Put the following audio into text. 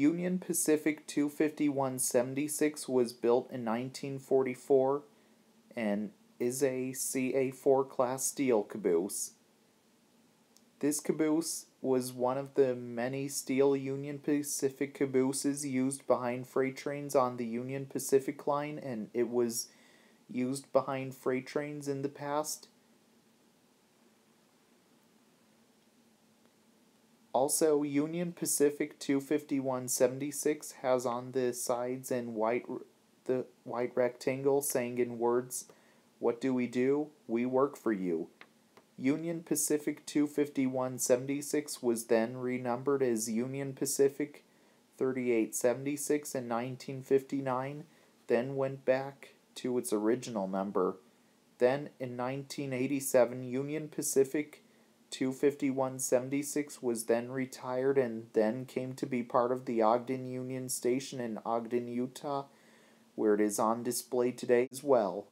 Union Pacific 25176 was built in 1944 and is a CA4 class steel caboose. This caboose was one of the many steel Union Pacific cabooses used behind freight trains on the Union Pacific line, and it was used behind freight trains in the past. Also, Union Pacific 25176 has on the sides in white the white rectangle saying in words, "What do we do? We work for you." Union Pacific 25176 was then renumbered as Union Pacific 3876 in 1959, then went back to its original number. Then in 1987, Union Pacific 25176 was then retired and then came to be part of the Ogden Union Station in Ogden, Utah, where it is on display today as well.